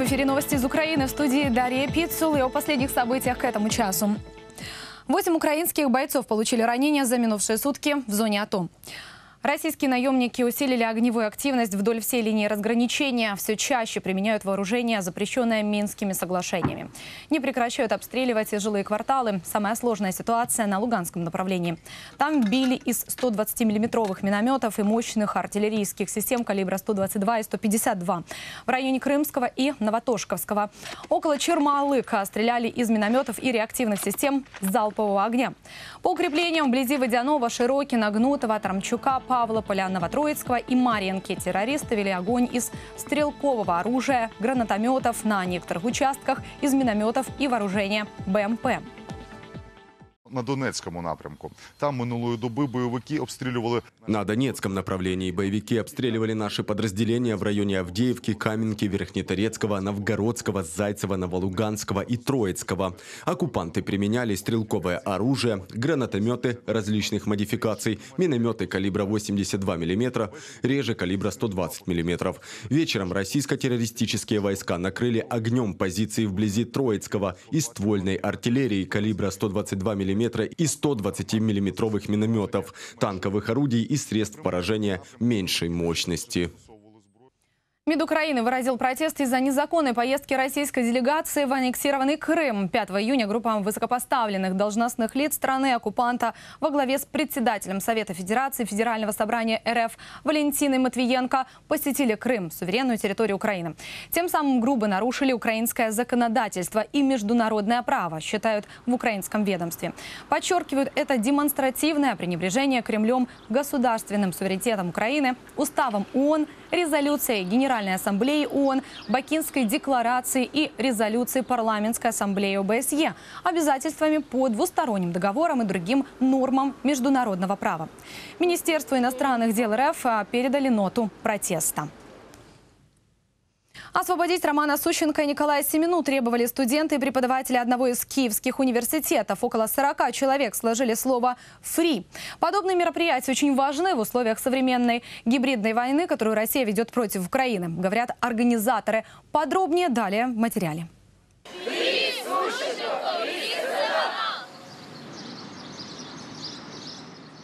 В эфире новости из Украины. В студии Дарья Пиццул и о последних событиях к этому часу. Восемь украинских бойцов получили ранения за минувшие сутки в зоне АТО. Российские наемники усилили огневую активность вдоль всей линии разграничения. Все чаще применяют вооружение, запрещенное Минскими соглашениями. Не прекращают обстреливать жилые кварталы. Самая сложная ситуация на Луганском направлении. Там били из 120 миллиметровых минометов и мощных артиллерийских систем калибра 122 и 152. В районе Крымского и Новотошковского. Около Чермалыка стреляли из минометов и реактивных систем залпового огня. По укреплениям вблизи Водянова, Широкина, Гнутова, Трамчука, Павла Полянного Троицкого и Марьинки террористы вели огонь из стрелкового оружия, гранатометов на некоторых участках, из минометов и вооружения БМП. На Донецькому напрямку. Там минулої доби бойовики обстрілювали На Донецком направлении боевики обстреливали наши подразделения в районе Авдеевки, Каменки, Верхнеторецкого, Новгородского, Зайцева, Новолуганского и Троицкого. Оккупанты применяли стрелковое оружие, гранатометы различных модификаций, минометы калибра 82 мм, реже калибра 120 мм. Вечером российско-террористические войска накрыли огнем позиции вблизи Троицкого и ствольной артиллерии калибра 122 мм и 120 миллиметровых минометов, танковых орудий и средств поражения меньшей мощности. МИД Украины выразил протест из-за незаконной поездки российской делегации в аннексированный Крым. 5 июня группа высокопоставленных должностных лиц страны-оккупанта во главе с председателем Совета Федерации Федерального собрания РФ Валентиной Матвиенко посетили Крым, суверенную территорию Украины. Тем самым грубо нарушили украинское законодательство и международное право, считают в украинском ведомстве. Подчеркивают, это демонстративное пренебрежение Кремлем государственным суверенитетом Украины, уставом ООН, резолюцией Генеральной Ассамблеи ООН, Бакинской декларации и резолюции Парламентской Ассамблеи ОБСЕ, обязательствами по двусторонним договорам и другим нормам международного права. Министерство иностранных дел РФ а, передали ноту протеста. Освободить Романа Сущенко и Николая Семену требовали студенты и преподаватели одного из киевских университетов. Около 40 человек сложили слово «фри». Подобные мероприятия очень важны в условиях современной гибридной войны, которую Россия ведет против Украины, говорят организаторы. Подробнее далее в материале.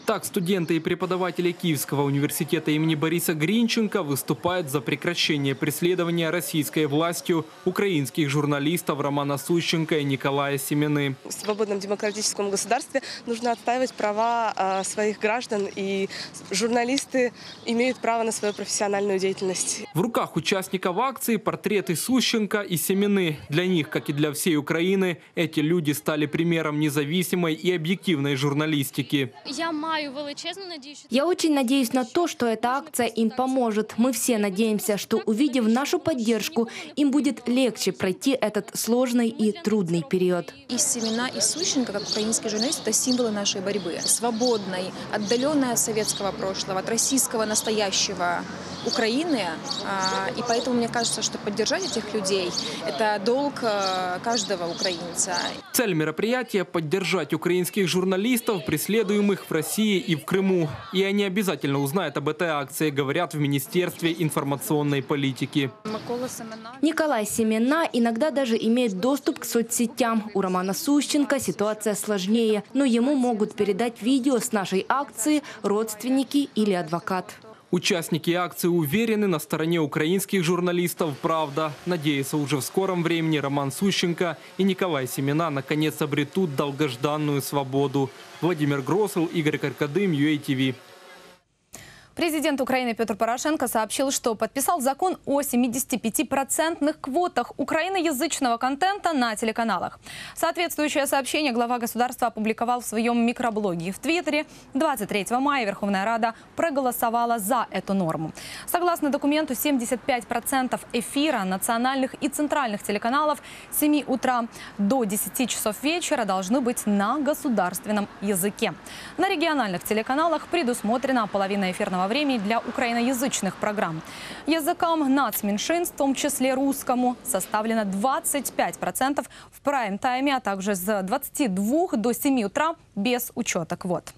Так, студенты и преподаватели Киевского университета имени Бориса Гринченко выступают за прекращение преследования российской властью украинских журналистов Романа Сущенко и Николая Семены. В свободном демократическом государстве нужно отстаивать права а, своих граждан, и журналисты имеют право на свою профессиональную деятельность. В руках участников акции портреты Сущенко и Семены. Для них, как и для всей Украины, эти люди стали примером независимой и объективной журналистики. Я маю величезну надію, що Я очень надеюсь на то, что эта акция им поможет. Мы все надеемся, что увидев нашу поддержку, им будет легче пройти этот сложный и трудный период. и Семена, и Сущенко, как украинские журналисты, это символы нашей борьбы. Свободной, отдаленной от советского прошлого, от российского настоящего Украины. А, И поэтому мне кажется, что поддержать этих людей – это долг э, каждого украинца. Цель мероприятия – поддержать украинских журналистов, преследуемых в России и в Крыму. И они обязательно узнают об этой акции, говорят в Министерстве информационной политики. Микола Семена. Николай Семена иногда даже имеет доступ к соцсетям. У Романа Сущенко ситуация сложнее, но ему могут передать видео с нашей акции родственники или адвокат. Участники акции уверены на стороне украинских журналистов «Правда». Надеются, уже в скором времени Роман Сущенко и Николай Семена наконец обретут долгожданную свободу. Владимир Гросл, Игорь Каркадым, UATV. Президент Украины Петр Порошенко сообщил, что подписал закон о 75% квотах украиноязычного контента на телеканалах. Соответствующее сообщение глава государства опубликовал в своем микроблоге в Твиттере. 23 мая Верховная Рада проголосовала за эту норму. Согласно документу, 75% эфира национальных и центральных телеканалов с 7 утра до 10 часов вечера должны быть на государственном языке. На региональных телеканалах предусмотрена половина эфирного времени для украиноязычных программ. Языкам нацменьшинств, в том числе русскому, составлено 25% в прайм-тайме, а также с 22 до 7 утра без учета квот.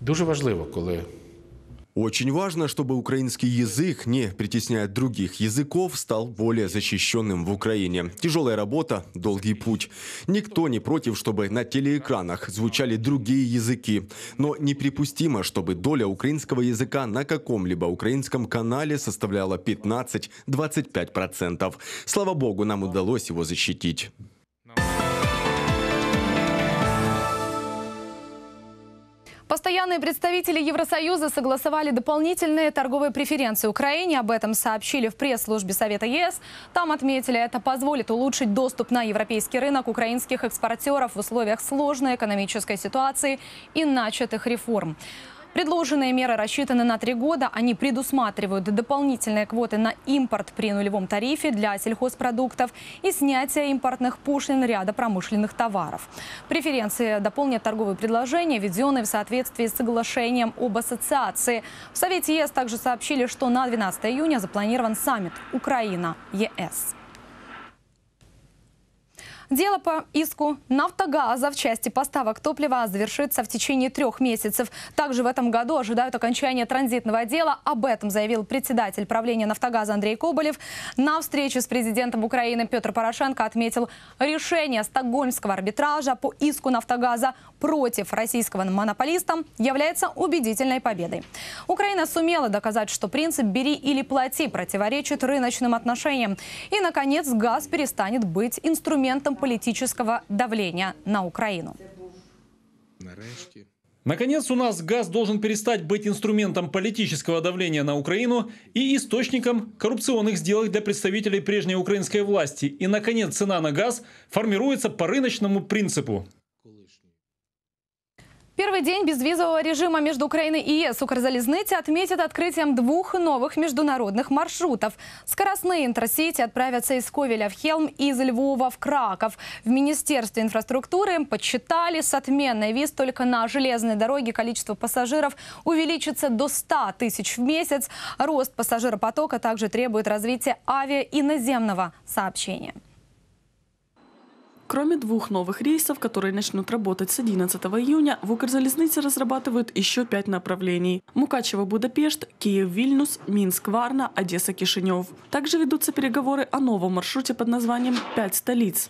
Дуже важливо, коли Очень важно, чтобы украинский язык, не притесняя других языков, стал более защищенным в Украине. Тяжелая работа, долгий путь. Никто не против, чтобы на телеэкранах звучали другие языки. Но неприпустимо, чтобы доля украинского языка на каком-либо украинском канале составляла 15-25%. Слава богу, нам удалось его защитить. Постоянные представители Евросоюза согласовали дополнительные торговые преференции Украине. Об этом сообщили в пресс-службе Совета ЕС. Там отметили, это позволит улучшить доступ на европейский рынок украинских экспортеров в условиях сложной экономической ситуации и начатых реформ. Предложенные меры рассчитаны на три года. Они предусматривают дополнительные квоты на импорт при нулевом тарифе для сельхозпродуктов и снятие импортных пошлин ряда промышленных товаров. Преференции дополнят торговые предложения, введенные в соответствии с соглашением об ассоциации. В Совете ЕС также сообщили, что на 12 июня запланирован саммит Украина-ЕС. Дело по иску «Нафтогаза» в части поставок топлива завершится в течение трех месяцев. Также в этом году ожидают окончания транзитного дела. Об этом заявил председатель правления «Нафтогаза» Андрей Коболев. На встрече с президентом Украины Петр Порошенко отметил решение стокгольмского арбитража по иску «Нафтогаза» против российского монополиста является убедительной победой. Украина сумела доказать, что принцип «бери или плати» противоречит рыночным отношениям. И, наконец, газ перестанет быть инструментом политического давления на Украину. Наконец, у нас газ должен перестать быть инструментом политического давления на Украину и источником коррупционных сделок для представителей прежней украинской власти. И, наконец, цена на газ формируется по рыночному принципу. Первый день безвизового режима между Украиной и ЕС Укрзалезницы отметят открытием двух новых международных маршрутов. Скоростные интерсити отправятся из Ковеля в Хелм и из Львова в Краков. В Министерстве инфраструктуры подсчитали, с отменной виз только на железной дороге количество пассажиров увеличится до 100 тысяч в месяц. Рост пассажиропотока также требует развития авиа и наземного сообщения. Кроме двух новых рейсов, которые начнут работать с 11 июня, в Укрзалезнице разрабатывают еще пять направлений. Мукачево-Будапешт, Киев-Вильнюс, Минск-Варна, Одесса-Кишинев. Также ведутся переговоры о новом маршруте под названием «Пять столиц».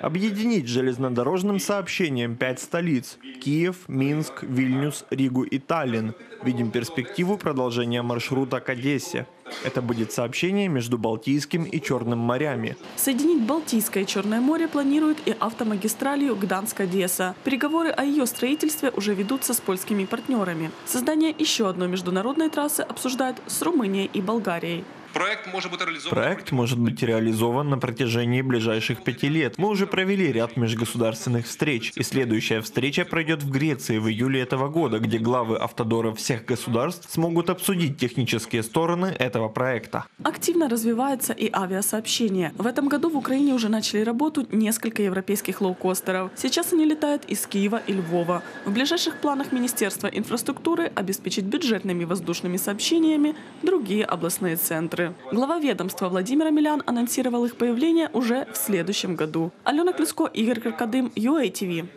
Объединить железнодорожным сообщением пять столиц – Киев, Минск, Вильнюс, Ригу и Таллин. Видим перспективу продолжения маршрута к Одессе. Это будет сообщение между Балтийским и Черным морями. Соединить Балтийское и Черное море планируют и автомагистралью Гданск-Одесса. Переговоры о ее строительстве уже ведутся с польскими партнерами. Создание еще одной международной трассы обсуждают с Румынией и Болгарией. Проект может быть реализован, Проект может быть реализован на протяжении ближайших пяти лет. Мы уже провели ряд межгосударственных встреч, и следующая встреча пройдет в Греции в июле этого года, где главы автодоров всех государств смогут обсудить технические стороны этого проекта. Активно развивается и авиасообщение. В этом году в Украине уже начали работу несколько европейских лоукостеров. Сейчас они летают из Киева и Львова. В ближайших планах Министерства инфраструктуры обеспечить бюджетными воздушными сообщениями другие областные центры центры. Глава ведомства Владимир Амелян анонсировал их появление уже в следующем году. Алена Клюско, Игорь Крокодым, UATV.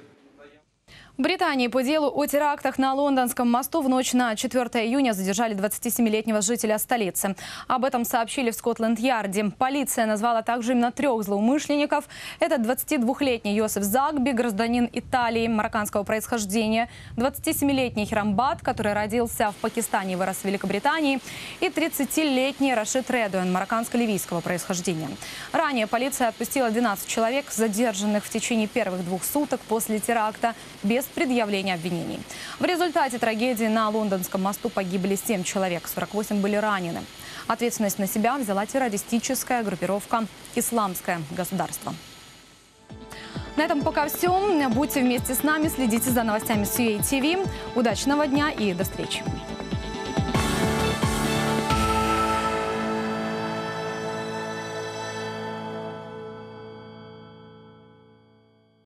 В Британии по делу о терактах на Лондонском мосту в ночь на 4 июня задержали 27-летнего жителя столицы. Об этом сообщили в Скотланд-Ярде. Полиция назвала также именно трех злоумышленников. Это 22-летний Йосиф Загби, гражданин Италии марокканского происхождения, 27-летний Хирамбат, который родился в Пакистане и вырос в Великобритании, и 30-летний Рашид Редуэн, марокканско-ливийского происхождения. Ранее полиция отпустила 12 человек, задержанных в течение первых двух суток после теракта, без без предъявления обвинений. В результате трагедии на Лондонском мосту погибли 7 человек, 48 были ранены. Ответственность на себя взяла террористическая группировка «Исламское государство». На этом пока все. Будьте вместе с нами, следите за новостями с. Удачного дня и до встречи.